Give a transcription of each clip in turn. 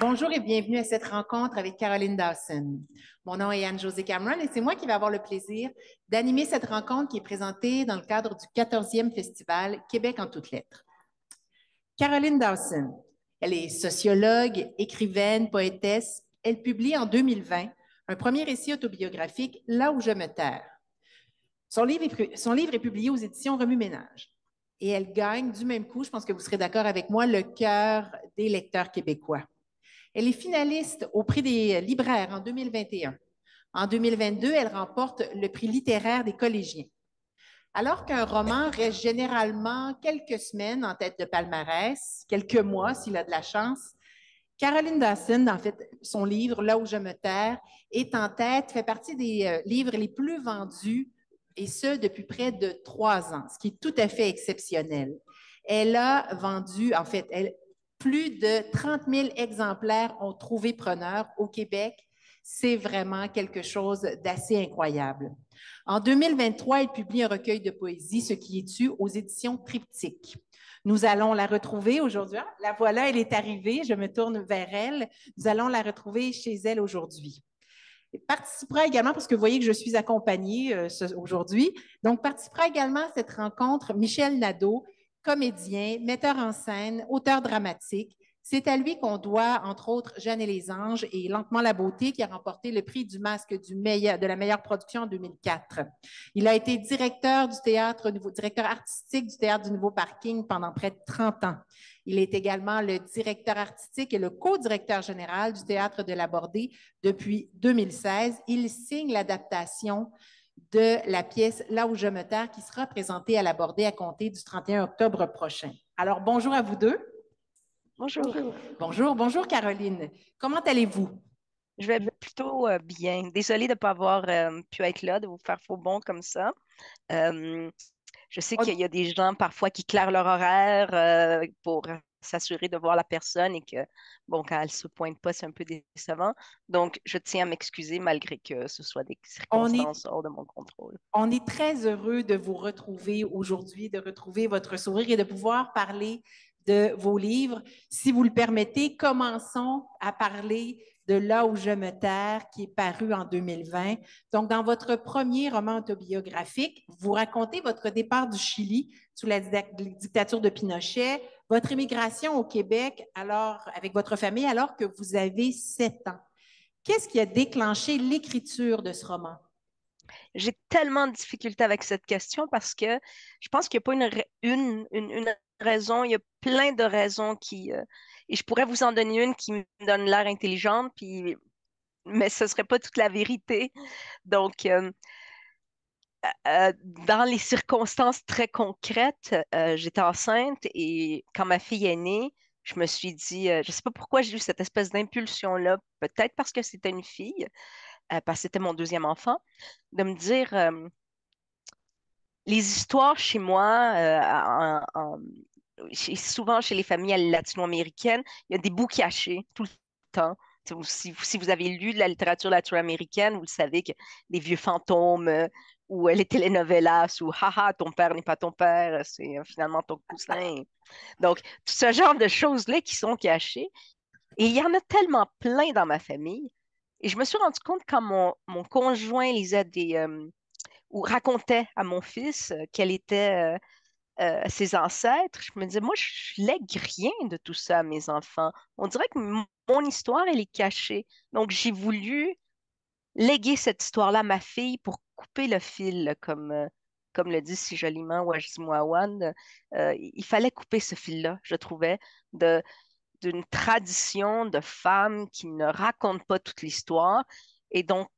Bonjour et bienvenue à cette rencontre avec Caroline Dawson. Mon nom est Anne-Josée Cameron et c'est moi qui vais avoir le plaisir d'animer cette rencontre qui est présentée dans le cadre du 14e Festival Québec en toutes lettres. Caroline Dawson, elle est sociologue, écrivaine, poétesse. Elle publie en 2020 un premier récit autobiographique, Là où je me terre. Son livre est, son livre est publié aux éditions Remue-Ménage. Et elle gagne du même coup, je pense que vous serez d'accord avec moi, le cœur des lecteurs québécois. Elle est finaliste au prix des libraires en 2021. En 2022, elle remporte le prix littéraire des collégiens. Alors qu'un roman reste généralement quelques semaines en tête de palmarès, quelques mois s'il a de la chance, Caroline Dawson, en fait, son livre Là où je me terre, est en tête, fait partie des euh, livres les plus vendus, et ce, depuis près de trois ans, ce qui est tout à fait exceptionnel. Elle a vendu, en fait, elle, plus de 30 000 exemplaires ont trouvé preneur au Québec. C'est vraiment quelque chose d'assez incroyable. En 2023, elle publie un recueil de poésie, Ce qui est tu, aux éditions Triptyque. Nous allons la retrouver aujourd'hui. Ah, la voilà, elle est arrivée. Je me tourne vers elle. Nous allons la retrouver chez elle aujourd'hui. Elle participera également, parce que vous voyez que je suis accompagnée euh, aujourd'hui, donc participera également à cette rencontre Michel Nadeau, comédien, metteur en scène, auteur dramatique. C'est à lui qu'on doit, entre autres, Jeanne et les Anges et Lentement la beauté, qui a remporté le prix du masque de la meilleure production en 2004. Il a été directeur du théâtre, directeur artistique du théâtre du Nouveau Parking pendant près de 30 ans. Il est également le directeur artistique et le co-directeur général du théâtre de la Bordée depuis 2016. Il signe l'adaptation de la pièce Là où je me terre qui sera présentée à la Bordée à compter du 31 octobre prochain. Alors, bonjour à vous deux. Bonjour. Bonjour, bonjour Caroline. Comment allez-vous? Je vais plutôt euh, bien. Désolée de ne pas avoir euh, pu être là, de vous faire faux bon comme ça. Euh, je sais qu'il y a des gens parfois qui clairent leur horaire pour s'assurer de voir la personne et que, bon, quand elle ne se pointe pas, c'est un peu décevant. Donc, je tiens à m'excuser malgré que ce soit des circonstances hors de mon contrôle. On est très heureux de vous retrouver aujourd'hui, de retrouver votre sourire et de pouvoir parler de vos livres. Si vous le permettez, commençons à parler de Là où je me terre, qui est paru en 2020. Donc, dans votre premier roman autobiographique, vous racontez votre départ du Chili sous la dictature de Pinochet, votre immigration au Québec alors, avec votre famille alors que vous avez sept ans. Qu'est-ce qui a déclenché l'écriture de ce roman? J'ai tellement de difficultés avec cette question parce que je pense qu'il n'y a pas une, raison, il y a plein de raisons qui... Euh, et je pourrais vous en donner une qui me donne l'air intelligente, puis, mais ce ne serait pas toute la vérité. Donc, euh, euh, dans les circonstances très concrètes, j'étais enceinte et quand ma fille est née, je me suis dit, je ne sais pas pourquoi j'ai eu cette espèce d'impulsion-là, peut-être parce que c'était une fille, parce que c'était mon deuxième enfant, de me dire, les histoires chez moi, en, souvent chez les familles latino-américaines, il y a des bouts cachés tout le temps. Si, vous avez lu de la littérature latino-américaine, vous le savez que des vieux fantômes euh, ou les telenovelas ou haha, ton père n'est pas ton père, c'est euh, finalement ton cousin. Donc, ce genre de choses-là qui sont cachées. Et il y en a tellement plein dans ma famille. Et je me suis rendu compte quand mon, mon conjoint lisait des. Euh, ou racontait à mon fils qu'elle était euh, ses ancêtres, je me disais, moi, je lègue rien de tout ça à mes enfants. On dirait que mon histoire, elle est cachée. Donc, j'ai voulu léguer cette histoire-là à ma fille pour couper le fil, comme, euh, comme le dit si joliment Wajimouawan. Euh, il fallait couper ce fil-là, je trouvais, de d'une tradition de femmes qui ne racontent pas toute l'histoire. Et donc,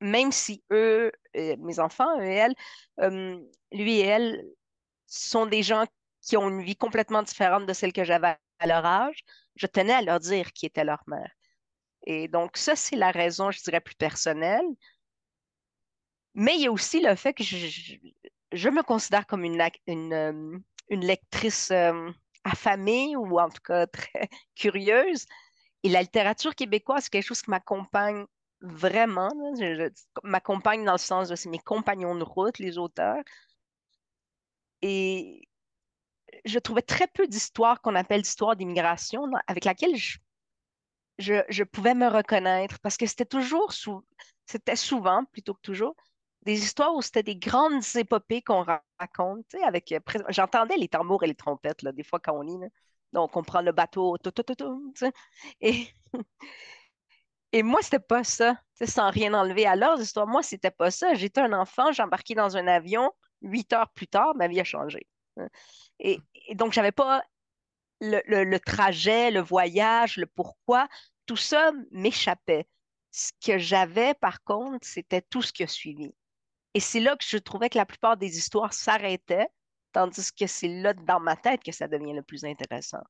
même si eux, mes enfants, eux et elle, lui et elle, sont des gens qui ont une vie complètement différente de celle que j'avais à leur âge, je tenais à leur dire qui était leur mère. Et donc, ça, c'est la raison, je dirais, plus personnelle. Mais il y a aussi le fait que je, me considère comme une, une, euh, une lectrice euh, affamée ou en tout cas très curieuse. Et la littérature québécoise, c'est quelque chose qui m'accompagne vraiment. m'accompagne dans le sens de c'est mes compagnons de route, les auteurs. Et je trouvais très peu d'histoires qu'on appelle d'histoires d'immigration avec laquelle je pouvais me reconnaître parce que c'était toujours, c'était souvent, plutôt que toujours, des histoires où c'était des grandes épopées qu'on raconte, avec, euh, j'entendais les tambours et les trompettes, là, des fois quand on lit, donc on prend le bateau, et, et moi, c'était pas ça, sans rien enlever à leurs histoires, moi, c'était pas ça, j'étais un enfant, j'embarquais dans un avion, huit heures plus tard, ma vie a changé. Et, et donc, j'avais pas le, trajet, le voyage, le pourquoi, tout ça m'échappait. Ce que j'avais, par contre, c'était tout ce qui a suivi. Et c'est là que je trouvais que la plupart des histoires s'arrêtaient, tandis que c'est là, dans ma tête, que ça devient le plus intéressant.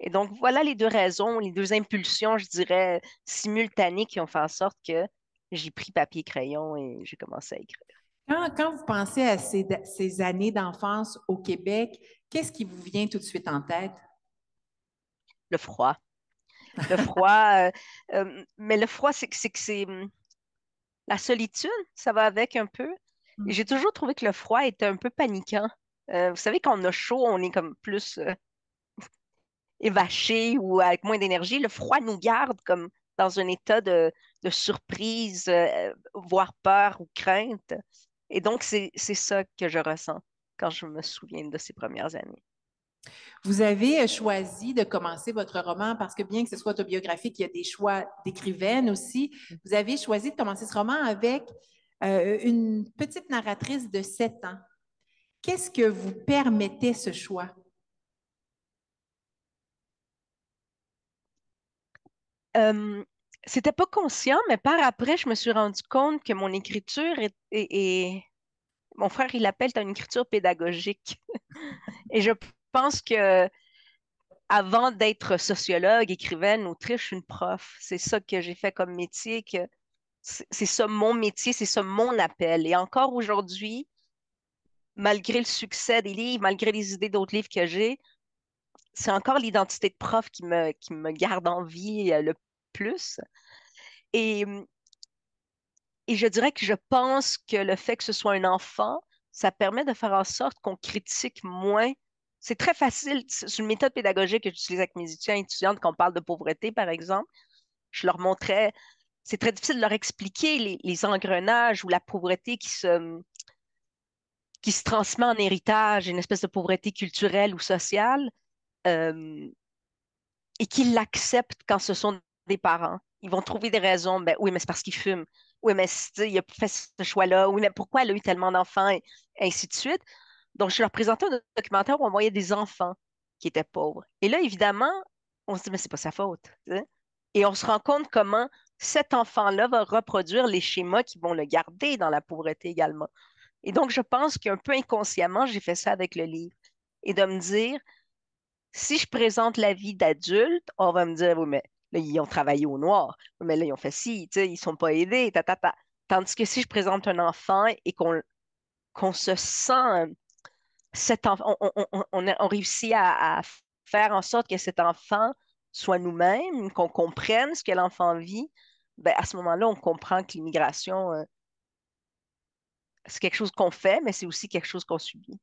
Et donc, voilà les deux raisons, les deux impulsions, je dirais, simultanées qui ont fait en sorte que j'ai pris papier crayon et j'ai commencé à écrire. Quand, vous pensez à ces, ces années d'enfance au Québec, qu'est-ce qui vous vient tout de suite en tête? le froid. Le froid, euh, euh, mais le froid, c'est que c'est hum, la solitude, ça va avec un peu. Mm. j'ai toujours trouvé que le froid était un peu paniquant. Euh, vous savez, quand on a chaud, on est comme plus évaché ou avec moins d'énergie. Le froid nous garde comme dans un état de, de surprise, voire peur ou crainte. Et donc, c'est ça que je ressens quand je me souviens de ces premières années. Vous avez euh, choisi de commencer votre roman parce que bien que ce soit autobiographique, il y a des choix d'écrivaine aussi. Vous avez choisi de commencer ce roman avec euh, une petite narratrice de 7 ans. Qu'est-ce que vous permettait ce choix? Euh, c'était pas conscient, mais par après, je me suis rendu compte que mon écriture est, mon frère, il l'appelle une écriture pédagogique. et je pense que avant d'être sociologue, écrivaine, autrice, une prof. C'est ça que j'ai fait comme métier, que c'est ça mon métier, c'est ça mon appel. Et encore aujourd'hui, malgré le succès des livres, malgré les idées d'autres livres que j'ai, c'est encore l'identité de prof qui me, qui me garde en vie euh, plus. Et, et je dirais que je pense que le fait que ce soit un enfant, ça permet de faire en sorte qu'on critique moins c'est très facile. C'est une méthode pédagogique que j'utilise avec mes étudiants et étudiantes quand on parle de pauvreté, par exemple. Je leur montrais, c'est très difficile de leur expliquer les, engrenages ou la pauvreté qui se, qui se transmet en héritage, une espèce de pauvreté culturelle ou sociale, euh, et qu'ils l'acceptent quand ce sont des parents. Ils vont trouver des raisons. Ben, oui, mais c'est parce qu'ils fument. Oui, mais il a fait ce choix-là. Oui, mais pourquoi elle a eu tellement d'enfants, et ainsi de suite? Donc, je leur présentais un documentaire où on voyait des enfants qui étaient pauvres. Et là, évidemment, on se dit, mais c'est pas sa faute. Et on se rend compte comment cet enfant-là va reproduire les schémas qui vont le garder dans la pauvreté également. Et donc, je pense qu'un peu inconsciemment, j'ai fait ça avec le livre. Et de me dire, si je présente la vie d'adulte, on va me dire, oui, mais là, ils ont travaillé au noir. Mais là, ils ont fait ci, ils ne sont pas aidés, ta, ta, ta. Tandis que si je présente un enfant et qu'on qu'on se sent cet enfant, on, réussit à, faire en sorte que cet enfant soit nous-mêmes, qu'on comprenne ce que l'enfant vit, ben, à ce moment-là, on comprend que l'immigration, euh, c'est quelque chose qu'on fait, mais c'est aussi quelque chose qu'on subit.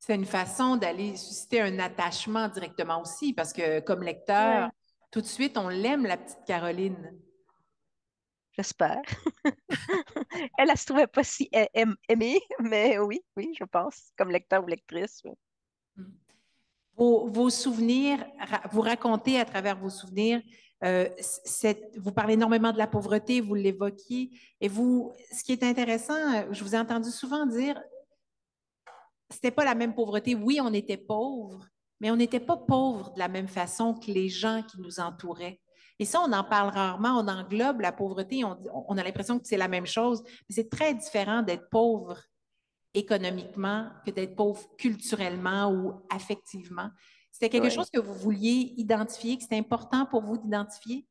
C'est une façon d'aller susciter un attachement directement aussi, parce que comme lecteur, tout de suite, on l'aime, la petite Caroline. J'espère. elle, ne se trouvait pas si aimée, mais oui, oui, je pense, comme lecteur ou lectrice. Hmm. Vos, souvenirs, vous racontez à travers vos souvenirs, euh, vous parlez énormément de la pauvreté, vous l'évoquiez, et vous, ce qui est intéressant, je vous ai entendu souvent dire, c'était pas la même pauvreté. Oui, on était pauvres, mais on n'était pas pauvres de la même façon que les gens qui nous entouraient. Et ça, on en parle rarement, on englobe la pauvreté, on, a l'impression que c'est la même chose, mais c'est très différent d'être pauvre économiquement que d'être pauvre culturellement ou affectivement. C'était quelque chose que vous vouliez identifier, que c'était important pour vous d'identifier?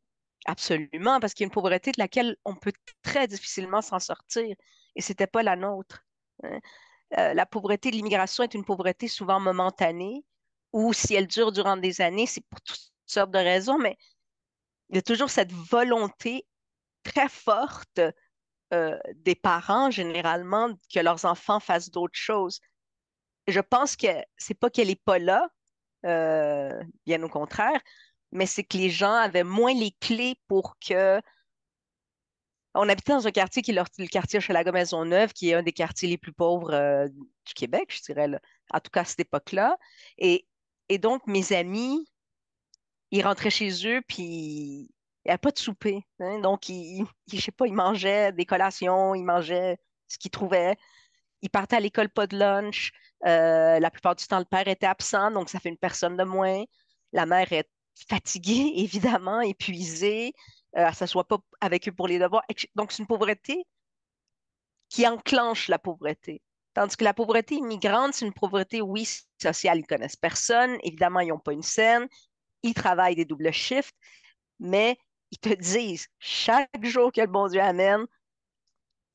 Absolument, parce qu'il y a une pauvreté de laquelle on peut très difficilement s'en sortir, et ce n'était pas la nôtre. Hein. Euh, la pauvreté de l'immigration est une pauvreté souvent momentanée, ou si elle dure durant des années, c'est pour toutes sortes de raisons, mais il y a toujours cette volonté très forte euh, des parents, généralement, que leurs enfants fassent d'autres choses. Je pense que c'est pas qu'elle n'est pas là, euh, bien au contraire, mais c'est que les gens avaient moins les clés pour que. On habitait dans un quartier qui est le quartier Hochelaga-Maisonneuve, qui est un des quartiers les plus pauvres euh, du Québec, je dirais, en tout cas à cette époque-là. Et, et donc, mes amis, ils rentraient chez eux, puis il n'y avait pas de souper. Hein. donc, ils, je sais pas, ils mangeaient des collations, ils mangeaient ce qu'ils trouvaient. Ils partaient à l'école, pas de lunch. Euh, la plupart du temps, le père était absent, donc ça fait une personne de moins. La mère est fatiguée, évidemment, épuisée. Euh, elle ne s'assoit pas avec eux pour les devoirs. Donc, c'est une pauvreté qui enclenche la pauvreté. Tandis que la pauvreté immigrante, c'est une pauvreté, oui, sociale. Ils ne connaissent personne. Évidemment, ils n'ont pas une scène. Ils travaillent des doubles shifts. Mais ils te disent chaque jour que le bon Dieu amène,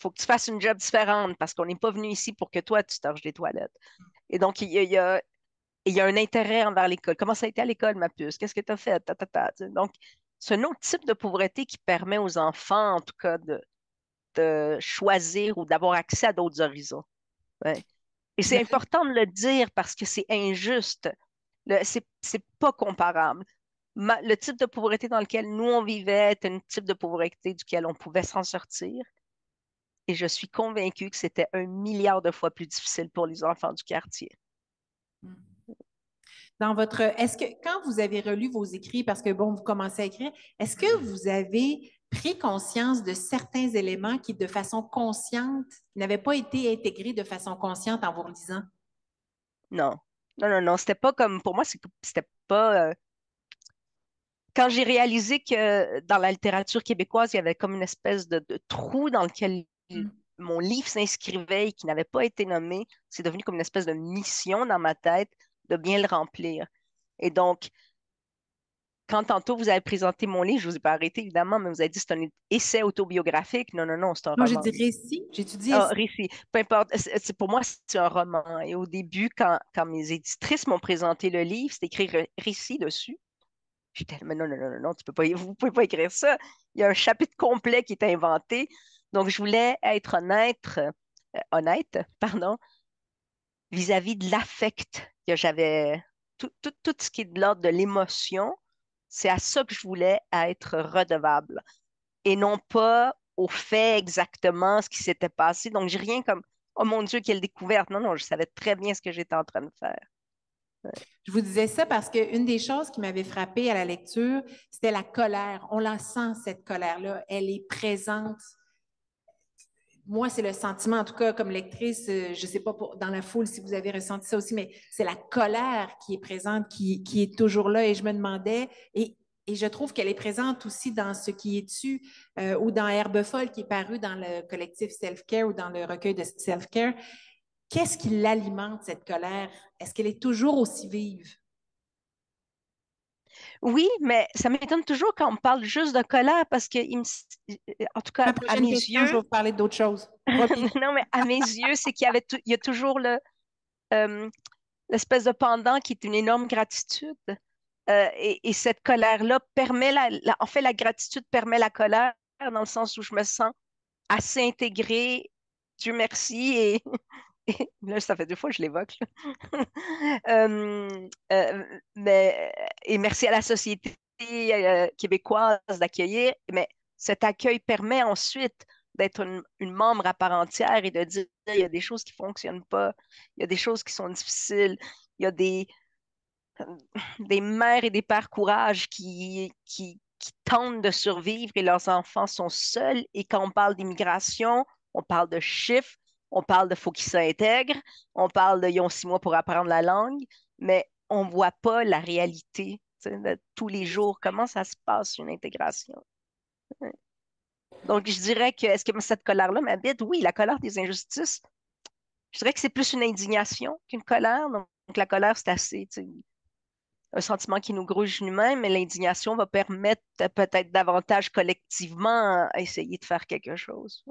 faut que tu fasses une job différente parce qu'on n'est pas venu ici pour que toi, tu torches des toilettes. Et donc, il y a, il y a un intérêt envers l'école. Comment ça a été à l'école, ma puce? Qu'est-ce que tu as fait? Donc, c'est un autre type de pauvreté qui permet aux enfants, en tout cas, de, de choisir ou d'avoir accès à d'autres horizons. Et c'est important de le dire parce que c'est injuste. C'est pas comparable. le type de pauvreté dans lequel nous, on vivait était un type de pauvreté duquel on pouvait s'en sortir. Et je suis convaincue que c'était un milliard de fois plus difficile pour les enfants du quartier. Hmm. Dans votre, est-ce que quand vous avez relu vos écrits, parce que bon, vous commencez à écrire, est-ce que vous avez pris conscience de certains éléments qui, de façon consciente, n'avaient pas été intégrés de façon consciente en vous relisant? Non. Non, non, non. C'était pas comme, pour moi, c'était pas. Euh, quand j'ai réalisé que dans la littérature québécoise, il y avait comme une espèce de, trou dans lequel mm. mon livre s'inscrivait et qui n'avait pas été nommé, c'est devenu comme une espèce de mission dans ma tête de bien le remplir. Et donc, quand tantôt vous avez présenté mon livre, je ne vous ai pas arrêté évidemment, mais vous avez dit que c'est un essai autobiographique. Non, non, non, c'est un roman. Moi, j'ai dit récit. J'ai dit ah, récit. Peu importe. C'est, pour moi, c'est un roman. Et au début, quand, quand mes éditrices m'ont présenté le livre, c'est écrit récit dessus. J'étais mais non, non, non, non, tu peux pas, vous ne pouvez pas écrire ça. Il y a un chapitre complet qui est inventé. Donc, je voulais être honnête, euh, honnête, pardon, vis-à-vis de l'affect que j'avais, tout, tout, tout, ce qui est de l'ordre de l'émotion, c'est à ça que je voulais être redevable et non pas au fait exactement ce qui s'était passé. Donc, j'ai rien comme Oh mon Dieu, quelle découverte. Non, non, je savais très bien ce que j'étais en train de faire. Je vous disais ça parce qu'une des choses qui m'avait frappée à la lecture, c'était la colère. On la sent, cette colère-là. Elle est présente moi, c'est le sentiment, en tout cas, comme lectrice, euh, je ne sais pas dans la foule si vous avez ressenti ça aussi, mais c'est la colère qui est présente, qui, est toujours là. Et je me demandais, et, je trouve qu'elle est présente aussi dans ce qui est tu euh, ou dans Herbe folle qui est paru dans le collectif Self-Care ou dans le recueil de Self-Care. Qu'est-ce qui l'alimente, cette colère? Est-ce qu'elle est toujours aussi vive? Oui, mais ça m'étonne toujours quand on parle juste de colère parce que, en tout cas, à mes yeux. Je vais vous parler d'autre chose. non, mais à mes yeux, c'est qu'il y, avait il y a toujours le, euh, l'espèce de pendant qui est une énorme gratitude. Euh, et, cette colère-là permet, la, en fait, la gratitude permet la colère dans le sens où je me sens assez intégrée, Dieu merci, et, là, ça fait deux fois que je l'évoque. Euh, euh, et merci à la société euh, québécoise d'accueillir, mais cet accueil permet ensuite d'être une, membre à part entière et de dire il y a des choses qui ne fonctionnent pas, il y a des choses qui sont difficiles, il y a des, des mères et des pères courage qui, qui, qui tentent de survivre et leurs enfants sont seuls. Et quand on parle d'immigration, on parle de chiffres, on parle de faut qu'ils s'intègrent, on parle de ils ont six mois pour apprendre la langue, mais on ne voit pas la réalité de tous les jours, comment ça se passe une intégration? Donc, je dirais que, est-ce que cette colère-là m'habite? Oui, la colère des injustices, je dirais que c'est plus une indignation qu'une colère. Donc, la colère, c'est assez, un sentiment qui nous gruge nous-mêmes, mais l'indignation va permettre peut-être davantage collectivement à essayer de faire quelque chose.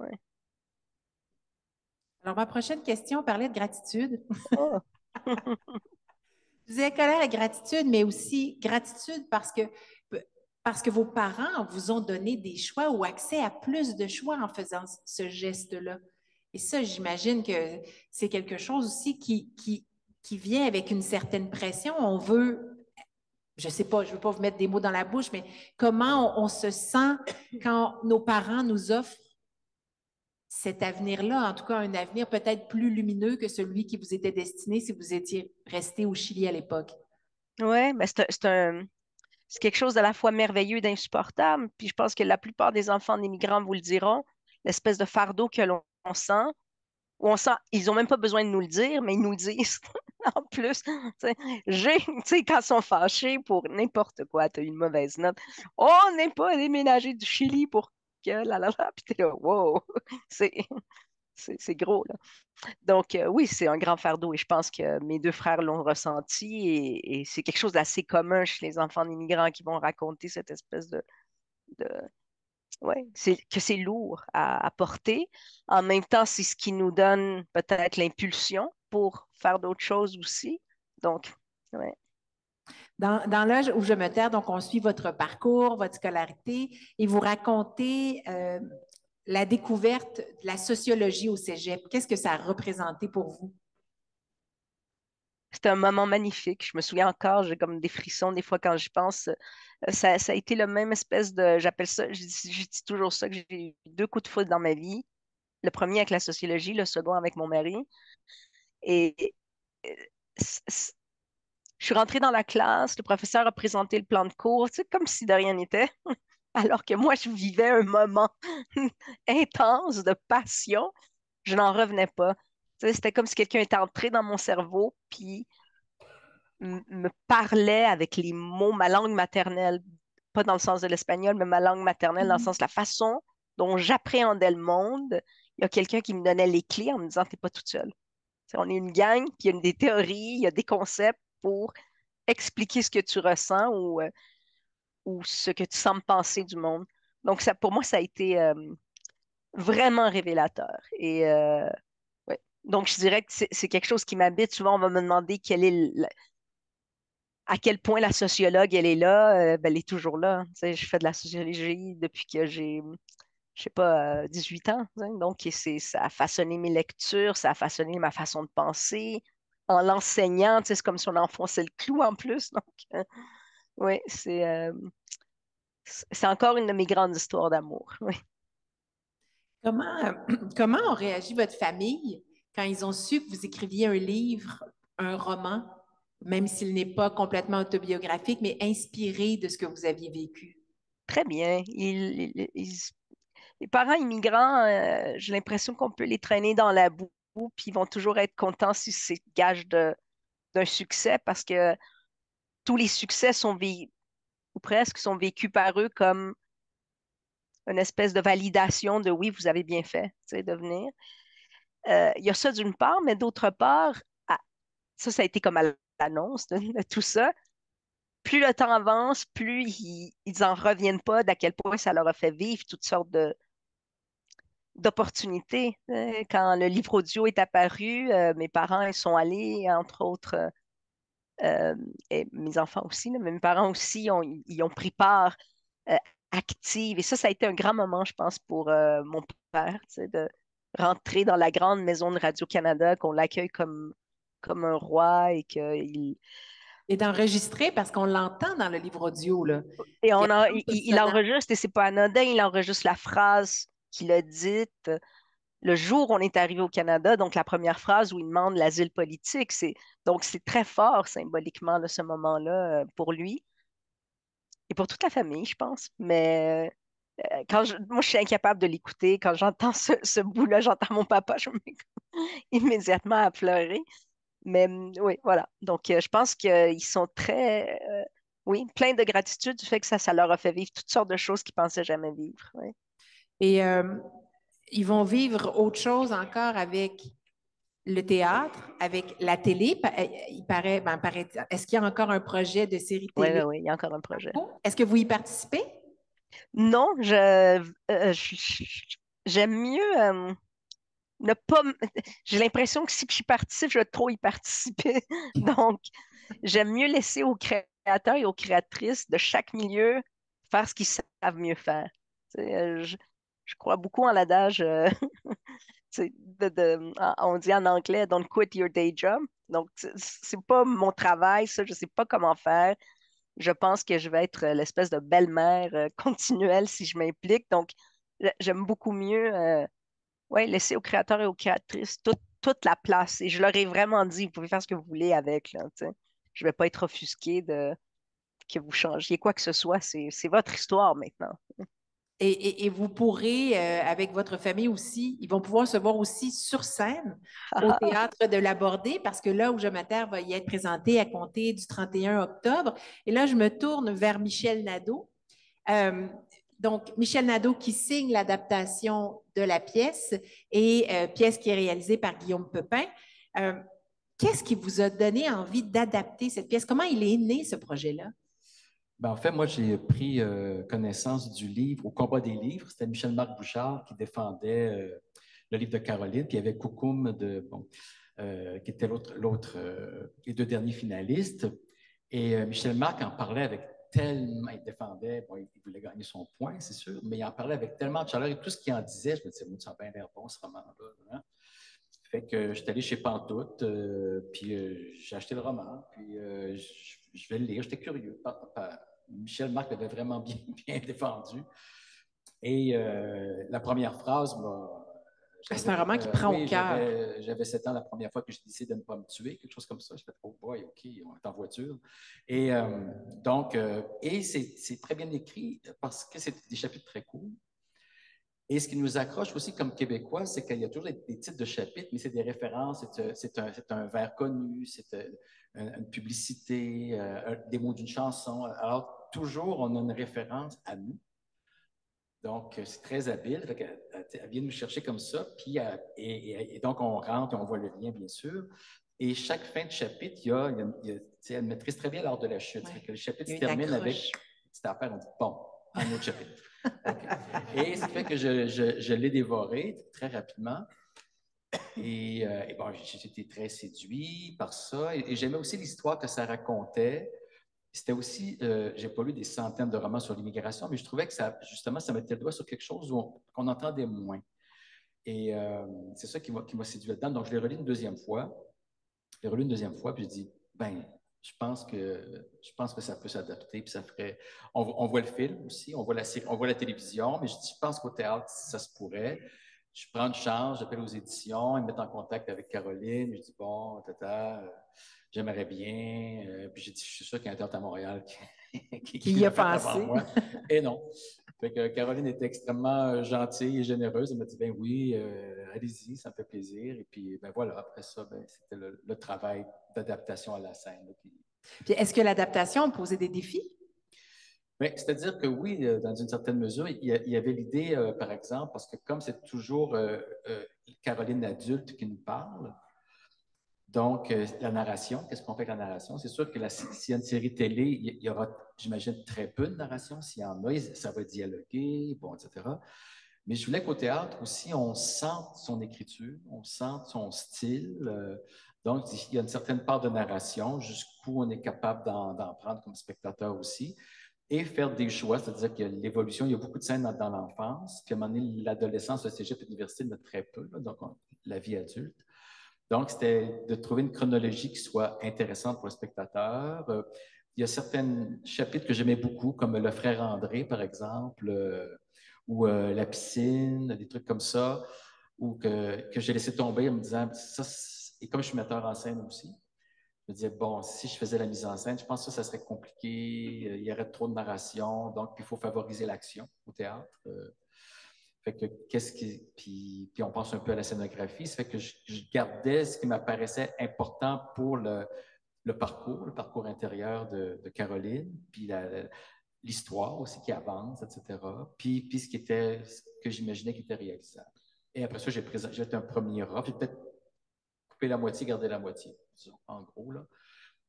Alors, ma prochaine question parlait de gratitude. Oh. Je disais colère et gratitude, mais aussi gratitude parce que, parce que vos parents vous ont donné des choix ou accès à plus de choix en faisant ce geste-là. Et ça, j'imagine que c'est quelque chose aussi qui, qui, qui vient avec une certaine pression. On veut je ne sais pas, je ne veux pas vous mettre des mots dans la bouche, mais comment on, se sent quand nos parents nous offrent cet avenir-là, en tout cas un avenir peut-être plus lumineux que celui qui vous était destiné si vous étiez resté au Chili à l'époque? Oui, mais c'est quelque chose à la fois merveilleux et d'insupportable. Puis je pense que la plupart des enfants d'immigrants vous le diront, l'espèce de fardeau que l'on sent, où on sent, ils n'ont même pas besoin de nous le dire, mais ils nous disent. en plus, j'ai, quand ils sont fâchés pour n'importe quoi, tu as une mauvaise note. On n'est pas déménagé du Chili pour là, là, là, puis t'es là, wow, c'est, c'est, gros. Donc, euh, oui, c'est un grand fardeau et je pense que mes deux frères l'ont ressenti et, c'est quelque chose d'assez commun chez les enfants d'immigrants qui vont raconter cette espèce de, de ouais, que c'est lourd à, à, porter. En même temps, c'est ce qui nous donne peut-être l'impulsion pour faire d'autres choses aussi. Donc, ouais. Dans, l'âge où je me terre, donc on suit votre parcours, votre scolarité, et vous racontez euh, la découverte de la sociologie au cégep. Qu'est-ce que ça a représenté pour vous? C'était un moment magnifique. Je me souviens encore, j'ai comme des frissons des fois quand je pense. Euh, ça, ça a été le même espèce de. J'appelle ça, je dis, toujours ça, que j'ai eu deux coups de foudre dans ma vie. Le premier avec la sociologie, le second avec mon mari. Et euh, je suis rentrée dans la classe, le professeur a présenté le plan de cours, comme si de rien n'était. Alors que moi, je vivais un moment intense de passion. Je n'en revenais pas. C'était comme si quelqu'un était entré dans mon cerveau, puis me parlait avec les mots, ma langue maternelle, pas dans le sens de l'espagnol, mais ma langue maternelle, dans le mm-hmm. sens de la façon dont j'appréhendais le monde. Il y a quelqu'un qui me donnait les clés en me disant, t'es pas toute seule. On est une gang, puis il y a des théories, il y a des concepts pour expliquer ce que tu ressens ou, euh, ou ce que tu sembles penser du monde. Donc, ça, pour moi, ça a été euh, vraiment révélateur. Et euh, donc, je dirais que c'est quelque chose qui m'habite. Souvent, on va me demander est à quel point la sociologue, elle est là. Ben, elle est toujours là. je fais de la sociologie depuis que j'ai je sais pas, 18 ans. Hein. donc, ça a façonné mes lectures, ça a façonné ma façon de penser. En l'enseignant, c'est comme si on enfonçait le clou en plus. Donc, euh, oui, c'est euh, c'est encore une de mes grandes histoires d'amour. Oui. Comment, comment ont réagi votre famille quand ils ont su que vous écriviez un livre, un roman, même s'il n'est pas complètement autobiographique, mais inspiré de ce que vous aviez vécu? Très bien. ils, les parents immigrants, euh, j'ai l'impression qu'on peut les traîner dans la boue, puis ils vont toujours être contents si c'est gage d'un succès parce que tous les succès sont vécus, ou presque, sont vécus par eux comme une espèce de validation de oui, vous avez bien fait de venir. Euh, il y a ça d'une part, mais d'autre part, ça, ça a été comme à l'annonce de, tout ça. Plus le temps avance, plus ils n'en reviennent pas d'à quel point ça leur a fait vivre toutes sortes de, d'opportunités. Euh, quand le livre audio est apparu, euh, mes parents ils sont allés, entre autres, euh, et mes enfants aussi, mais mes parents aussi, ont, ils ont pris part active. Et ça, ça a été un grand moment, je pense, pour mon père, de rentrer dans la grande maison de Radio-Canada, qu'on l'accueille comme, comme un roi et qu'il... Et d'enregistrer parce qu'on l'entend dans le livre audio. Là. Et on il, il, enregistre, et c'est pas anodin, il enregistre la phrase qu'il a dite le jour où on est arrivé au Canada, donc la première phrase où il demande l'asile politique. C'est, donc, c'est très fort symboliquement ce moment-là euh, pour lui et pour toute la famille, je pense. Mais euh, quand moi, je suis incapable de l'écouter. Quand j'entends ce, bout-là, j'entends mon papa, je me immédiatement à pleurer. Mais mm, oui, voilà. Donc, euh, je pense qu'ils sont très, oui, pleins de gratitude du fait que ça, ça leur a fait vivre toutes sortes de choses qu'ils pensaient jamais vivre. Et euh, ils vont vivre autre chose encore avec le théâtre, avec la télé. Euh, il paraît, ben, paraît est-ce qu'il y a encore un projet de série télé? Oui, oui, il y a encore un projet. Est-ce que vous y participez? Non, je, euh, j'aime mieux ne pas. J'ai l'impression que si je participe, je vais trop y participer. Donc, j'aime mieux laisser aux créateurs et aux créatrices de chaque milieu faire ce qu'ils savent mieux faire. Je, je crois beaucoup en l'adage, euh, on dit en anglais, don't quit your day job. Donc, c'est pas mon travail, ça, je sais pas comment faire. je pense que je vais être l'espèce de belle-mère continuelle si je m'implique. Donc, j'aime beaucoup mieux ouais, laisser aux créateurs et aux créatrices toute la place. Et je leur ai vraiment dit, vous pouvez faire ce que vous voulez avec. Je ne vais pas être offusquée de que vous changiez quoi que ce soit. C'est votre histoire maintenant. Et, vous pourrez, euh, avec votre famille aussi, ils vont pouvoir se voir aussi sur scène au théâtre de l'Abordé, parce que là où Je m'atterre va y être présenté à compter du 31 octobre. Et là, je me tourne vers Michel Nadeau. Euh, donc, Michel Nadeau qui signe l'adaptation de la pièce et euh, pièce qui est réalisée par Guillaume Pepin. Qu'est-ce qui vous a donné envie d'adapter cette pièce? Comment il est né, ce projet-là? Ben, en fait, moi, j'ai pris euh, connaissance du livre, au combat des livres. C'était Michel-Marc Bouchard qui défendait euh, le livre de Caroline, puis il y avait bon, euh, qui était l'autre, les deux derniers finalistes. Et Michel-Marc en parlait avec tellement, il défendait, il voulait gagner son point, c'est sûr, mais il en parlait avec tellement de chaleur et tout ce qu'il en disait, je me disais, ça a bien l'air bon, ce roman-là. Hein. Fait que j'étais allé chez Pantoute, puis j'ai acheté le roman, puis je, vais le lire. J'étais curieux. Michel Marc l'avait vraiment bien, bien défendu. Et euh, la première phrase m'a. C'est un roman qui euh, prend au cœur. J'avais 7 ans la première fois que j'ai décidé de ne pas me tuer, quelque chose comme ça. Je fais oh boy, OK, on est en voiture. Et euh, donc, et c'est très bien écrit parce que c'est des chapitres très courts. Et ce qui nous accroche aussi comme Québécois, c'est qu'il y a toujours des, titres de chapitres, mais c'est des références, c'est un, un, vers connu, c'est une publicité, des mots d'une chanson. Alors, toujours, on a une référence à nous. Donc, euh, c'est très habile. Elle, vient nous chercher comme ça. Puis, euh, et, donc, on rentre et on voit le lien, bien sûr. Et chaque fin de chapitre, il y a, elle maîtrise très bien l'art de la chute. Que le chapitre se termine avec cette affaire. On dit, bon, un autre chapitre. Et ce qui fait que je, je, l'ai dévoré très rapidement. Et, euh, et été très séduit par ça. Et, j'aimais aussi l'histoire que ça racontait c'était aussi, euh, j'ai pas lu des centaines de romans sur l'immigration, mais je trouvais que ça, justement, ça mettait le doigt sur quelque chose qu'on entendait moins. Et euh, c'est ça qui m'a séduit là-dedans. Donc, je l'ai relu une deuxième fois. Je l'ai relu une deuxième fois, puis je dis, ben, je pense que, je pense que ça peut s'adapter, puis ça ferait. On, voit le film aussi, on voit la, on voit la télévision, mais je, je pense qu'au théâtre, ça se pourrait. Je prends une chance, j'appelle aux éditions, ils me mettent en contact avec Caroline, je dis, bon, tata j'aimerais bien. Euh, puis j'ai dit, je suis sûr qu'il y a un théâtre à Montréal qui, qui, y a pensé. Et non. Fait que Caroline était extrêmement euh, gentille et généreuse. Elle m'a dit, ben oui, euh, allez-y, ça me fait plaisir. Et puis, ben voilà, après ça, ben, c'était le, travail d'adaptation à la scène. Puis, est-ce que l'adaptation posé des défis? C'est-à-dire que oui, dans une certaine mesure, il y, avait l'idée, par exemple, parce que comme c'est toujours Caroline adulte qui nous parle, donc, euh, la narration, qu'est-ce qu'on fait avec la narration? C'est sûr que s'il y a une série télé, il y aura, j'imagine, très peu de narration. S'il y en a, ça va dialoguer, bon, etc. Mais je voulais qu'au théâtre aussi, on sente son écriture, on sente son style. Euh, donc, il y a une certaine part de narration, jusqu'où on est capable d'en prendre comme spectateur aussi, et faire des choix, c'est-à-dire que l'évolution, il y a beaucoup de scènes dans, l'enfance, puis à un moment donné, l'adolescence, le cégep, l'université, a très peu, donc la vie adulte. Donc, c'était de trouver une chronologie qui soit intéressante pour le spectateur. Euh, il y a certains chapitres que j'aimais beaucoup, comme Le frère André, par exemple, euh, ou euh, La piscine, des trucs comme ça, ou que, que j'ai laissé tomber en me disant, ça, et comme je suis metteur en scène aussi, me disais, bon, si je faisais la mise en scène, je pense que ça, serait compliqué, il y aurait trop de narration, donc il faut favoriser l'action au théâtre. Fait que qu'est-ce qui. Puis, puis, on pense un peu à la scénographie. Ça fait que je, gardais ce qui m'apparaissait important pour le, le, parcours, le parcours intérieur de, Caroline, puis l'histoire aussi qui avance, etc. Puis, puis ce qui était ce que j'imaginais qui était réalisable. Et après ça, j'ai fait un premier rough. J'ai peut-être coupé la moitié, gardé la moitié, en gros. Là.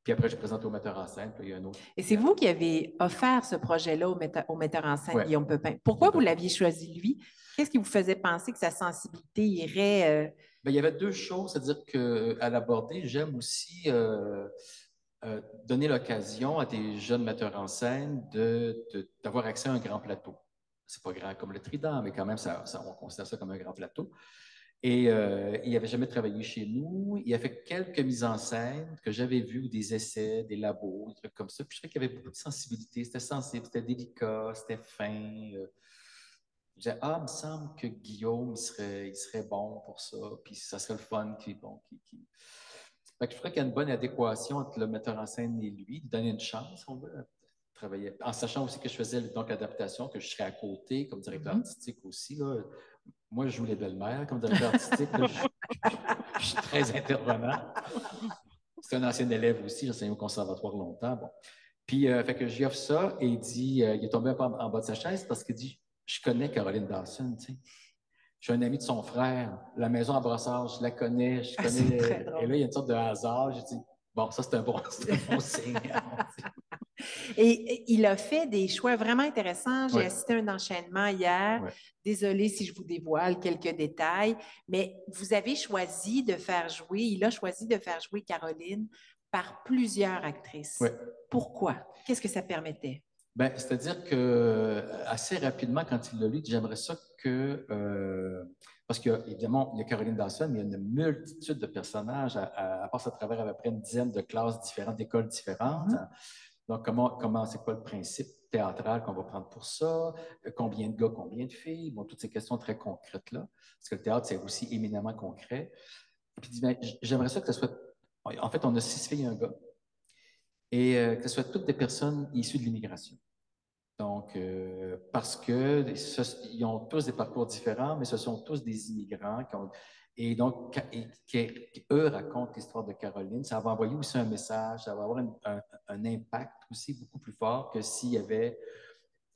Puis après, j'ai présenté au metteur en scène. Puis il y a un autre. Et c'est vous qui avez offert ce projet-là au, metteur, au metteur en scène, Guillaume Pepin. Pourquoi vous l'aviez choisi lui? Qu'est-ce qui vous faisait penser que sa sensibilité irait. Euh, ben, il y avait deux choses. C'est-à-dire qu'à l'aborder, j'aime aussi euh, euh, donner l'occasion à des jeunes metteurs en scène d'avoir accès à un grand plateau. C'est pas grand comme le Trident, mais quand même, ça, on considère ça comme un grand plateau. Et euh, il n'avait jamais travaillé chez nous. Il a fait quelques mises en scène que j'avais vues, des essais, des labos, des trucs comme ça. Puis je trouvais qu'il y avait beaucoup de sensibilité. C'était sensible, c'était délicat, c'était fin. Euh. Je disais, ah, il me semble que Guillaume, il serait, il serait bon pour ça. Puis ça serait le fun. Qui, bon, qui, qui... Fait que je crois qu'il y a une bonne adéquation entre le metteur en scène et lui, lui donner une chance, on veut, travailler. En sachant aussi que je faisais donc l'adaptation, que je serais à côté comme directeur mm-hmm. artistique aussi. Là. Moi, je joue les belles-mères comme directeur artistique. je, suis très intervenant. C'est un ancien élève aussi, j'ai enseigné au conservatoire longtemps. Bon. Puis, euh, fait que j'y offre ça et il dit, euh, il est tombé un peu en, bas de sa chaise parce qu'il dit, je connais Caroline Dawson, tu sais. Je suis un ami de son frère. La maison à Brossard, je la connais. Je ah, connais. et là, il y a une sorte de hasard. J'ai dit, bon, ça, c'est un bon, un bon signe. Et, il a fait des choix vraiment intéressants. J'ai assisté à un enchaînement hier. Désolée si je vous dévoile quelques détails, mais vous avez choisi de faire jouer, il a choisi de faire jouer Caroline par plusieurs actrices. Pourquoi? Qu'est-ce que ça permettait? Ben, c'est-à-dire que assez rapidement, quand il l'a lu, j'aimerais ça que. Euh, parce qu'évidemment, il y a Caroline Dawson, mais il y a une multitude de personnages, à, à, à travers à peu près une dizaine de classes différentes, d'écoles différentes. Mm-hmm. Donc, comment, comment c'est quoi le principe théâtral qu'on va prendre pour ça? Euh, combien de gars, combien de filles? Bon, toutes ces questions très concrètes-là. Parce que le théâtre, c'est aussi éminemment concret. Puis, ben, j'aimerais ça que ce soit. En fait, on a six filles et un gars. Et euh, que ce soit toutes des personnes issues de l'immigration. Donc, euh, parce qu'ils ont tous des parcours différents, mais ce sont tous des immigrants qui ont, et donc, eux racontent l'histoire de Caroline. Ça va envoyer aussi un message, ça va avoir un, impact aussi beaucoup plus fort que s'il y avait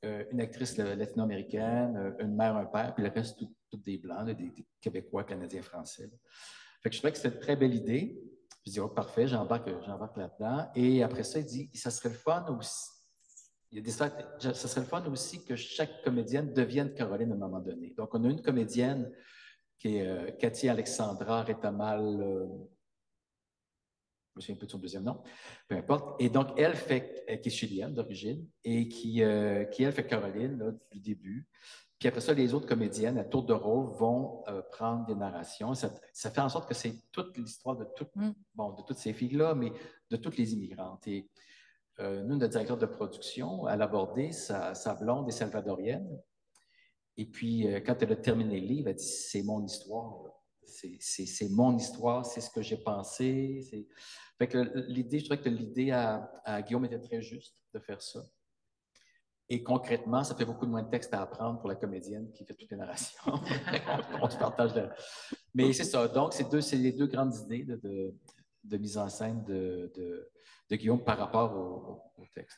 euh, une actrice latino-américaine, euh, une mère, un père, puis le reste, toutes des Blancs, des, Québécois, Canadiens, Français. Je trouvais que c'était une très belle idée. Je dis, oh, parfait, j'embarque, j'embarque là-dedans. Et après ça, il dit, ça serait le fun aussi. A des, ça serait le fun aussi que chaque comédienne devienne Caroline à un moment donné. Donc, on a une comédienne qui est euh, Cathy Alexandra Retamal, euh, je me souviens un peu de son deuxième nom, peu importe. Et donc, elle fait, qui est chilienne d'origine, et qui, euh, qui, elle, fait Caroline là, du début. Puis après ça, les autres comédiennes à tour de rôle vont prendre des narrations. Ça, fait en sorte que c'est toute l'histoire de, mm. bon, de toutes ces filles-là, mais de toutes les immigrantes. Et nous, notre directeur de production, elle a abordé sa, sa blonde et salvadorienne. Et puis, euh, quand elle a terminé le livre, elle dit C'est mon histoire. C'est mon histoire, c'est ce que j'ai pensé. Fait que l'idée, je trouvais que l'idée à, Guillaume était très juste de faire ça. Et concrètement, ça fait beaucoup moins de texte à apprendre pour la comédienne qui fait toutes les narrations. on, se partage Mais c'est ça. Donc, c'est les deux grandes idées de mise en scène de, de Guillaume par rapport au, texte.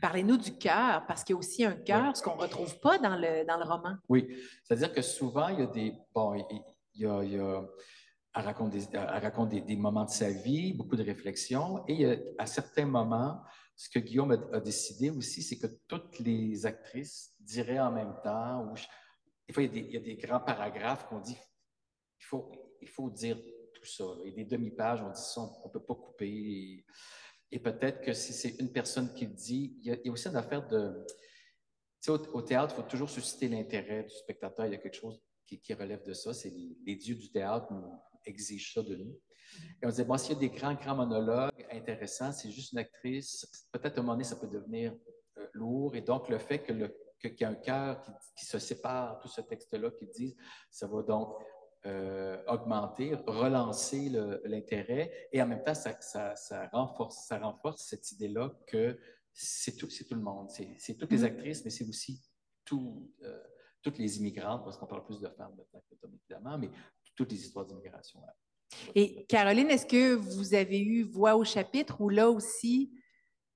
Parlez-nous du cœur, parce qu'il y a aussi un cœur, ce qu'on ne retrouve pas dans le, dans le roman. Oui, c'est-à-dire que souvent, il y a des. Bon, il y a, il y a elle raconte, des, elle raconte des, moments de sa vie, beaucoup de réflexions, et à certains moments, ce que Guillaume a, décidé aussi, c'est que toutes les actrices diraient en même temps, ou des fois, il y, a des, il y a des grands paragraphes qu'on dit il faut, il faut dire tout ça. Et des demi-pages, on dit ça, on ne peut pas couper. Et peut-être que si c'est une personne qui le dit, il y, a, aussi une affaire de. Sais, au, théâtre, il faut toujours susciter l'intérêt du spectateur. Il y a quelque chose qui, relève de ça. C'est les, dieux du théâtre nous exigent ça de nous. Et on disait, bon, s'il y a des grands, grands monologues intéressants, c'est juste une actrice, peut-être à un moment donné, ça peut devenir euh, lourd. Et donc, le fait que qu'il y a un cœur qui, se sépare, tout ce texte-là, qui dit, ça va donc euh, augmenter, relancer l'intérêt et en même temps, ça, renforce, ça renforce cette idée-là que c'est tout, tout le monde. C'est toutes les mm-hmm. actrices, mais c'est aussi tout, euh, toutes les immigrantes, parce qu'on parle plus de femmes évidemment, mais toutes les histoires d'immigration. Et Caroline, est-ce que vous avez eu voix au chapitre ou là aussi,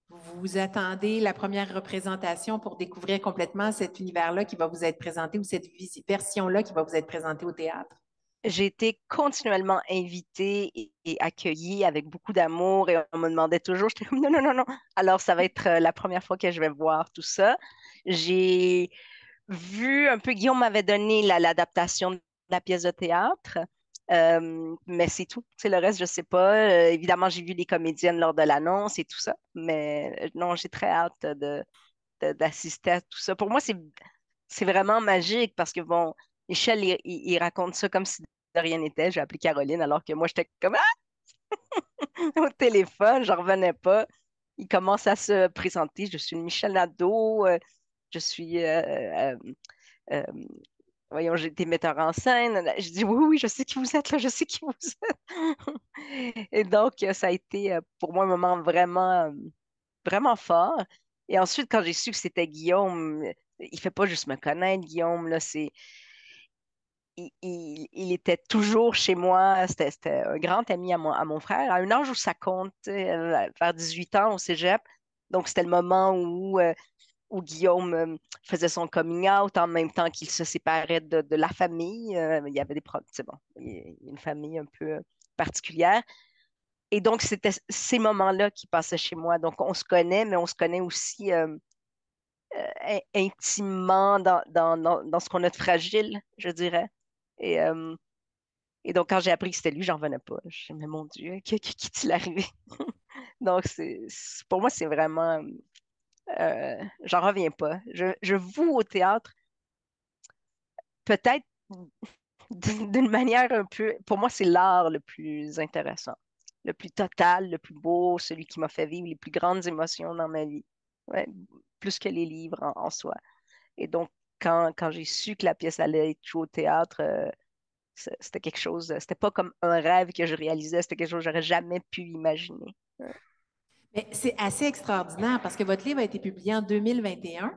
vous attendez la première représentation pour découvrir complètement cet univers-là qui va vous être présenté ou cette version-là qui va vous être présentée au théâtre? J'ai été continuellement invitée et, accueillie avec beaucoup d'amour et on me demandait toujours, j'étais comme non, non, non, non. Alors, ça va être euh, la première fois que je vais voir tout ça. J'ai vu un peu, Guillaume m'avait donné l'adaptation de la pièce de théâtre. Euh, mais c'est tout. C'est le reste, je ne sais pas. Euh, évidemment, j'ai vu les comédiennes lors de l'annonce et tout ça. Mais non, j'ai très hâte de, d'assister à tout ça. Pour moi, c'est, c'est vraiment magique parce que, bon, Michel, il, raconte ça comme si rien n'était, j'ai appelé Caroline alors que moi, j'étais comme ah! au téléphone, j'en revenais pas. Il commence à se présenter. Je suis Michel Nadeau, euh, je suis euh, euh, voyons, j'ai été metteur en scène. Je dis oui, oui, je sais qui vous êtes là, je sais qui vous êtes. Et donc, ça a été pour moi un moment vraiment, vraiment fort. Et ensuite, quand j'ai su que c'était Guillaume, il fait pas juste me connaître, Guillaume, là, c'est. Il, était toujours chez moi. C'était un grand ami à mon, frère, à un âge où ça compte, vers 18 ans au cégep. Donc, c'était le moment où où Guillaume euh, faisait son coming out en même temps qu'il se séparait de, la famille. Euh, il y avait des problèmes, bon, une famille un peu euh, particulière. Et donc, c'était ces moments-là qui passaient chez moi. Donc, on se connaît, mais on se connaît aussi intimement dans, dans, ce qu'on a de fragile, je dirais. Et, et donc, quand j'ai appris que c'était lui, j'en revenais pas. Je me mais mon Dieu, qu'est-il arrivé? donc, pour moi, c'est vraiment euh, j'en reviens pas. Je, je voue au théâtre peut-être d'une manière un peu. Pour moi, c'est l'art le plus intéressant, le plus total, le plus beau, celui qui m'a fait vivre les plus grandes émotions dans ma vie, plus que les livres en, soi. Et donc, quand, quand j'ai su que la pièce allait être jouée au théâtre, euh, c'était quelque chose, c'était pas comme un rêve que je réalisais, c'était quelque chose que j'aurais jamais pu imaginer c'est assez extraordinaire parce que votre livre a été publié en 2021,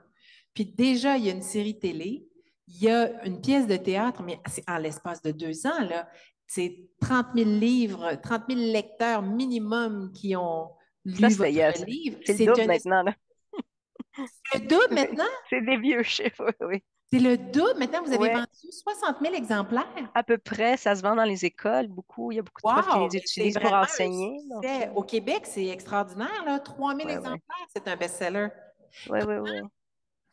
puis déjà, il y a une série télé, il y a une pièce de théâtre, mais c'est en l'espace de deux ans, là. C'est 30 000 livres, 30 000 lecteurs minimum qui ont lu votre livre. C'est double maintenant, là. C'est le double maintenant? C'est des vieux chiffres, oui. C'est le double. Maintenant, vous avez vendu 60 000 exemplaires. À peu près. Ça se vend dans les écoles, beaucoup. Il y a beaucoup de profs qui les utilisent pour enseigner. Au Québec, c'est extraordinaire. Là. 3 000 exemplaires, c'est un best-seller. Oui, oui, oui.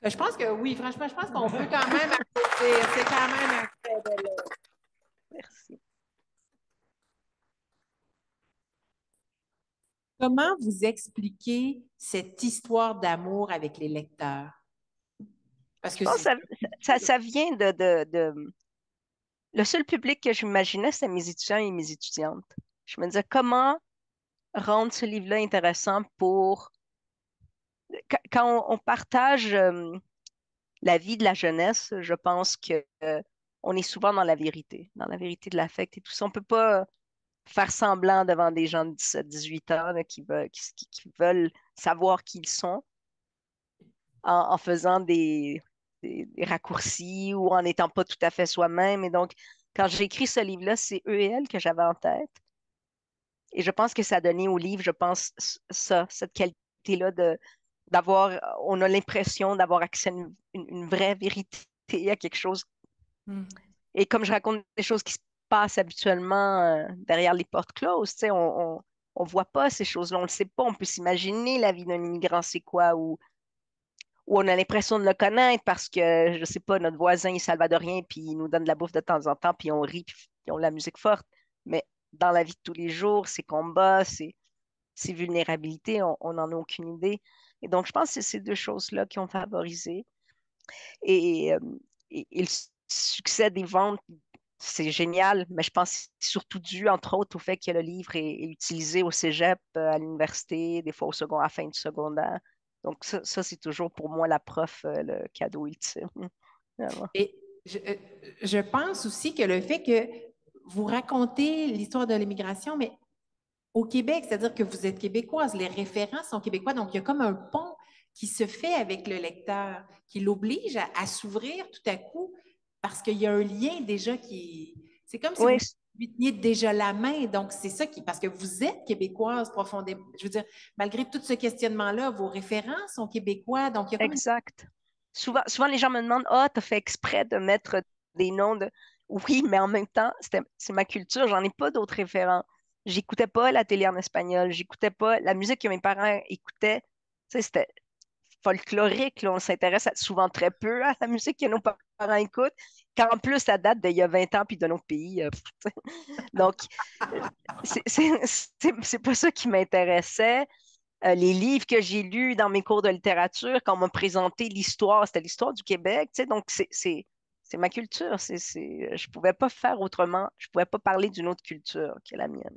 Je pense que oui, franchement, je pense qu'on peut quand même C'est quand même un très bel. Merci. Comment vous expliquez cette histoire d'amour avec les lecteurs? Parce que ça, ça, vient de, de, Le seul public que j'imaginais, c'était mes étudiants et mes étudiantes. Je me disais, comment rendre ce livre-là intéressant pour... Quand on, partage euh, la vie de la jeunesse, je pense que euh, on est souvent dans la vérité, dans la vérité de l'affect et tout ça. On ne peut pas faire semblant devant des gens de 17, 18 ans qui, veulent, qui, veulent savoir qui ils sont en faisant des, des, raccourcis ou en n'étant pas tout à fait soi-même. Et donc, quand j'ai écrit ce livre-là, c'est eux et elles que j'avais en tête. Et je pense que ça a donné au livre, je pense, ça, cette qualité-là de d'avoir, on a l'impression d'avoir accès à une, vraie vérité à quelque chose. Hmm. Et comme je raconte des choses qui se passent habituellement euh, derrière les portes closes, on, on, voit pas ces choses-là, on le sait pas, on peut s'imaginer la vie d'un immigrant, c'est quoi, ou où on a l'impression de le connaître parce que, je sais pas, notre voisin est salvadorien, puis il nous donne de la bouffe de temps en temps, puis on rit, puis on a la musique forte. Mais dans la vie de tous les jours, ces combats, ces, vulnérabilités, on n'en a aucune idée. Et donc, je pense que c'est ces deux choses-là qui ont favorisé. Et, euh, le succès des ventes, c'est génial, mais je pense surtout dû, entre autres, au fait que le livre est, utilisé au cégep, euh, à l'université, des fois au second, à la fin du secondaire. Donc, ça, c'est toujours pour moi la prof, euh, le cadeau ultime. Et euh, je, pense aussi que le fait que vous racontez l'histoire de l'immigration, mais au Québec, c'est-à-dire que vous êtes québécoise, les référents sont québécois, donc il y a comme un pont qui se fait avec le lecteur, qui l'oblige à, s'ouvrir tout à coup, parce qu'il y a un lien déjà qui... C'est comme si lui teniez déjà la main. Donc, c'est ça qui. Parce que vous êtes québécoise profondément. Je veux dire, malgré tout ce questionnement-là, vos référents sont québécois. Donc, il y a Exact. Souvent, souvent, les gens me demandent Ah, tu as fait exprès de mettre des noms de. Oui, mais en même temps, c'est ma culture. J'en ai pas d'autres référents. J'écoutais pas la télé en espagnol. J'écoutais pas la musique que mes parents écoutaient. Tu sais, c'était folklorique. On s'intéresse souvent très peu à la musique que nos parents écoutent qu'en plus, ça date d'il y a 20 ans puis d'un autre pays. Euh, donc, c'est pas ça qui m'intéressait. Euh, les livres que j'ai lus dans mes cours de littérature, quand on m'a présenté l'histoire, c'était l'histoire du Québec. Donc, c'est ma culture. Je ne pouvais pas faire autrement. Je ne pouvais pas parler d'une autre culture que la mienne.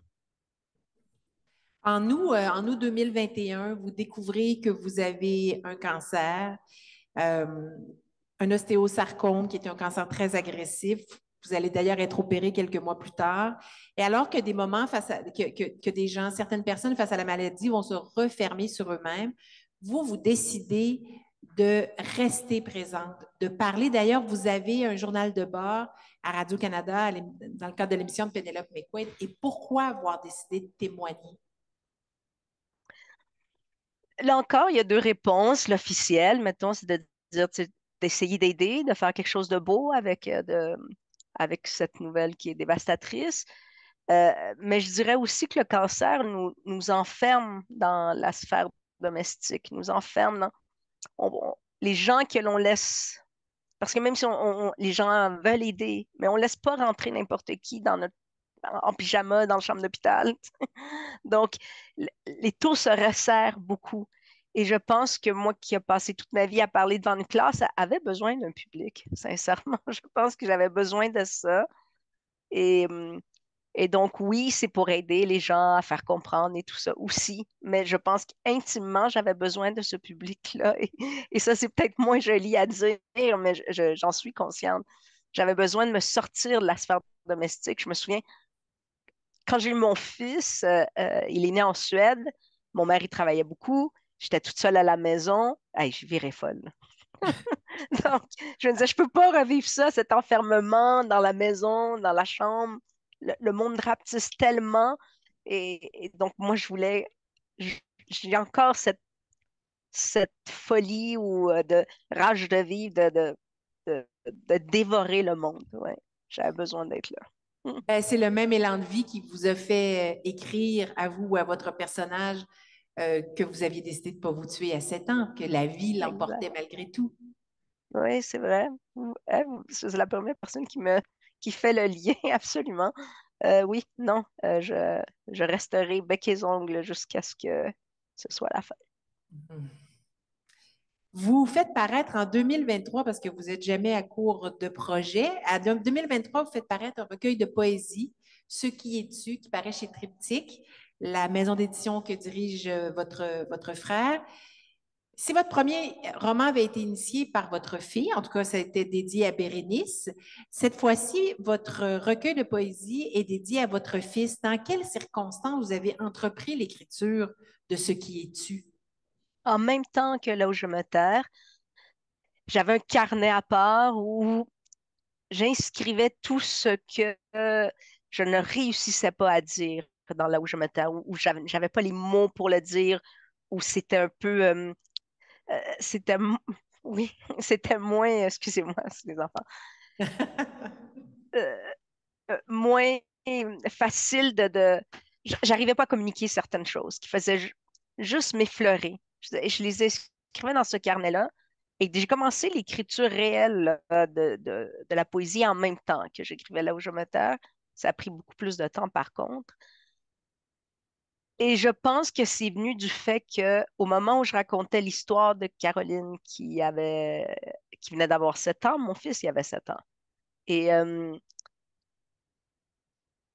En août, euh, en août 2021, vous découvrez que vous avez un cancer, euh, un ostéosarcome qui est un cancer très agressif. Vous allez d'ailleurs être opéré quelques mois plus tard. Et alors que des moments face à, que, que, des gens, certaines personnes face à la maladie vont se refermer sur eux-mêmes, vous, vous décidez de rester présente, de parler. D'ailleurs, vous avez un journal de bord à Radio-Canada dans le cadre de l'émission de Penelope McQuaid. Et pourquoi avoir décidé de témoigner? Là encore, il y a deux réponses. L'officielle, mettons, c'est de dire, d'essayer d'aider, de faire quelque chose de beau avec, euh, avec cette nouvelle qui est dévastatrice. Euh, mais je dirais aussi que le cancer nous, nous enferme dans la sphère domestique, nous enferme dans les gens que l'on laisse. Parce que même si on, les gens veulent aider, mais on ne laisse pas rentrer n'importe qui dans notre, en pyjama dans la chambre d'hôpital. Donc, les taux se resserrent beaucoup. Et je pense que moi qui ai passé toute ma vie à parler devant une classe, avait besoin d'un public, sincèrement. Je pense que j'avais besoin de ça. Hum, et donc, oui, c'est pour aider les gens à faire comprendre et tout ça aussi. Mais je pense qu'intimement, j'avais besoin de ce public-là. Et, ça, c'est peut-être moins joli à dire, mais j'en suis consciente. J'avais besoin de me sortir de la sphère domestique. Je me souviens, quand j'ai eu mon fils, euh, euh, il est né en Suède. Mon mari travaillait beaucoup. J'étais toute seule à la maison. Hey, je virais folle. Donc, je me disais, je ne peux pas revivre ça, cet enfermement dans la maison, dans la chambre. Le, monde rapetisse tellement. Et, donc, moi, je voulais. J'ai encore cette, folie ou euh, de rage de vivre, de, dévorer le monde. Ouais. J'avais besoin d'être là. Ben, c'est le même élan de vie qui vous a fait écrire à vous ou à votre personnage euh, que vous aviez décidé de ne pas vous tuer à 7 ans, que la vie l'emportait malgré tout. Oui, c'est vrai. C'est la première personne qui me qui fait le lien, absolument. Euh, oui, non, euh, je, je, resterai bec et ongles jusqu'à ce que ce soit la fin. Mm-hmm. Vous faites paraître en 2023, parce que vous n'êtes jamais à court de projet, en 2023, vous faites paraître un recueil de poésie, Ce qui est-tu, qui paraît chez Triptyque la maison d'édition que dirige euh, votre, votre frère. Si votre premier roman avait été initié par votre fille, en tout cas, ça a été dédié à Bérénice, cette fois-ci, votre recueil de poésie est dédié à votre fils. Dans quelles circonstances vous avez entrepris l'écriture de ce qui est tu? En même temps que là où je me terre, j'avais un carnet à part où j'inscrivais tout ce que je ne réussissais pas à dire dans là où je m'étais, où, où j'avais pas les mots pour le dire, où c'était un peu. Euh, euh, c'était. Oui, c'était moins. Excusez-moi, c'est les enfants. Euh, moins facile de. de J'arrivais pas à communiquer certaines choses qui faisaient juste m'effleurer. Je, les écrivais dans ce carnet-là. Et j'ai commencé l'écriture réelle de, de, de, la poésie en même temps que j'écrivais là où je m'étais. Ça a pris beaucoup plus de temps par contre. Et je pense que c'est venu du fait que au moment où je racontais l'histoire de Caroline qui avait qui venait d'avoir 7 ans, mon fils il avait 7 ans. Et, euh,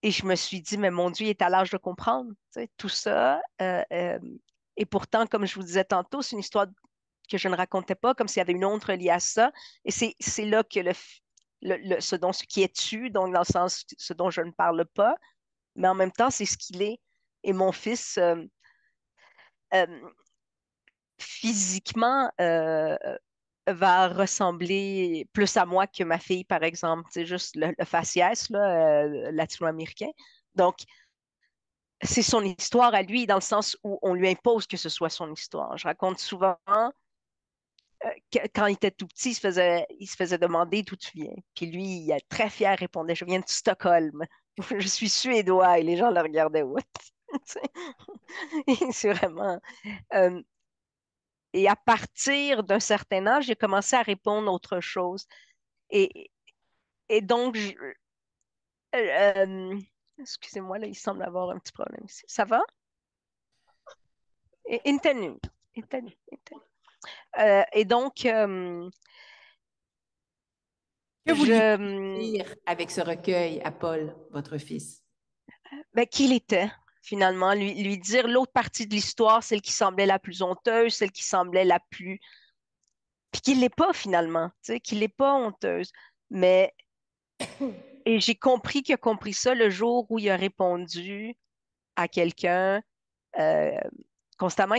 et je me suis dit, mais mon Dieu, il est à l'âge de comprendre tout ça. Euh, euh, et pourtant, comme je vous disais tantôt, c'est une histoire que je ne racontais pas, comme s'il y avait une autre liée à ça. Et c'est là que ce dont ce qui est tu, donc dans le sens ce dont je ne parle pas, mais en même temps, c'est ce qu'il est. Et mon fils, euh, euh, physiquement, euh, va ressembler plus à moi que ma fille, par exemple. C'est juste le, faciès là, latino-américain. Donc, c'est son histoire à lui, dans le sens où on lui impose que ce soit son histoire. Je raconte souvent que, quand il était tout petit, il se faisait, il se faisait demander d'où tu viens. Puis lui, il est très fier, répondait Je viens de Stockholm. Je suis suédois. Et les gens le regardaient What? c'est vraiment. Euh, et à partir d'un certain âge, j'ai commencé à répondre autre chose. Et, et donc, euh, euh, excusez-moi, là, il semble avoir un petit problème ici. Ça va? Intenu. et donc, Que vous Je, dire avec ce recueil à Paul, votre fils? ben, qui il était, finalement. Lui, lui dire l'autre partie de l'histoire, celle qui semblait la plus honteuse, celle qui semblait la plus. Puis qu'il l'est pas, finalement. Tu sais, qu'il n'est pas honteuse. Mais. Et j'ai compris qu'il a compris ça le jour où il a répondu à quelqu'un euh, constamment.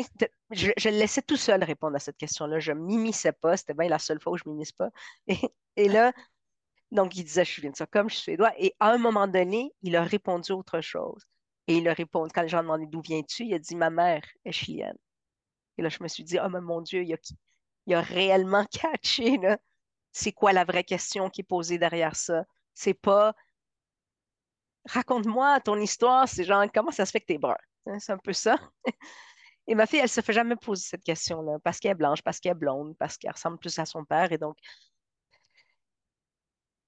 Je, le laissais tout seul répondre à cette question-là. Je ne m'immisçais pas. C'était bien la seule fois où je ne m'immisce pas. Et, là, donc, il disait, je viens de ça comme je suis suédois. Et à un moment donné, il a répondu autre chose. Et il a répondu, quand les gens demandaient d'où viens-tu, il a dit, ma mère est chilienne. Et là, je me suis dit, oh, mais mon Dieu, il a, il a réellement catché, là. C'est quoi la vraie question qui est posée derrière ça? C'est pas, raconte-moi ton histoire, c'est genre, comment ça se fait que t'es brun? Hein, c'est un peu ça. Et ma fille, elle se fait jamais poser cette question-là, parce qu'elle est blanche, parce qu'elle est blonde, parce qu'elle ressemble plus à son père. Et donc,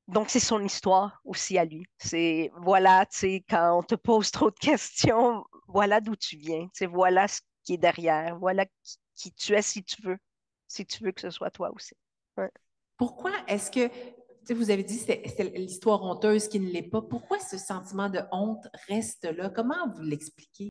donc, c'est son histoire aussi à lui. C'est, voilà, tu sais, quand on te pose trop de questions, voilà d'où tu viens. Tu sais, voilà ce qui est derrière. Voilà qui, tu es si tu veux. Si tu veux que ce soit toi aussi. Pourquoi est-ce que, vous avez dit que c'est l'histoire honteuse qui ne l'est pas. Pourquoi ce sentiment de honte reste là? Comment vous l'expliquez?